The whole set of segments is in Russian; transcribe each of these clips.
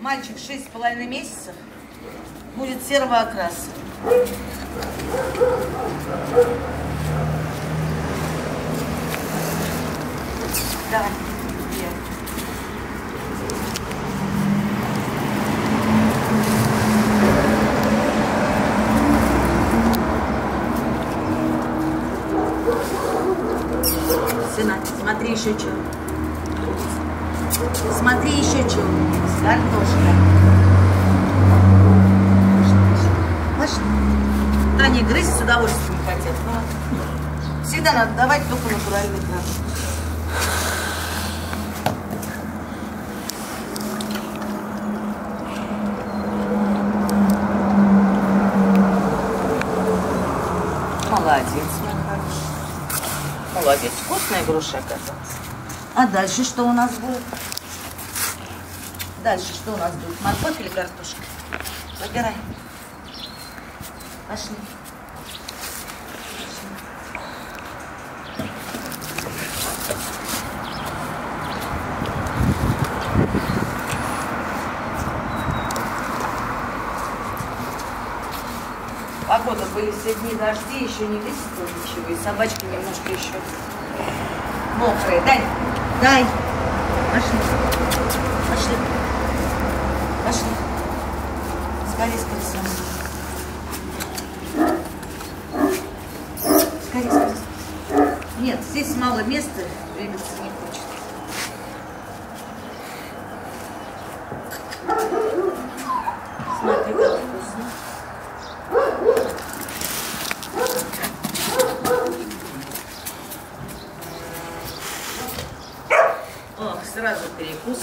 Мальчик 6,5 месяцев. Будет серого окраса. Вверх. Сына, смотри еще что. Смотри еще что. С картошкой. Пошли. Да они грызть с удовольствием хотят. но всегда надо давать только натуральный продукт. Молодец, хороший. Молодец. Вкусная груша оказалась. А дальше что у нас будет? Дальше что у нас будет? Морковь или картошка? Выбирай. Пошли. Погода были все дни дожди, еще не высохло ничего, и собачки немножко еще мокрые. Дай, дай. Пошли. Пошли. Пошли. Скорее, со мной. Скорее, скорее. Нет, здесь мало места, двигаться не хочет. Ох, сразу перекус.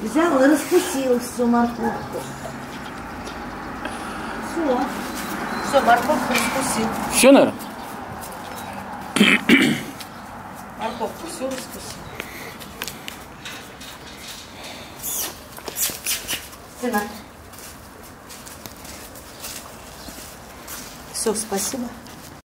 Взял и раскусил всю морковку. Все. Все, морковку раскусил. Все, наверное? Морковку все раскусил. Сына. Все, спасибо.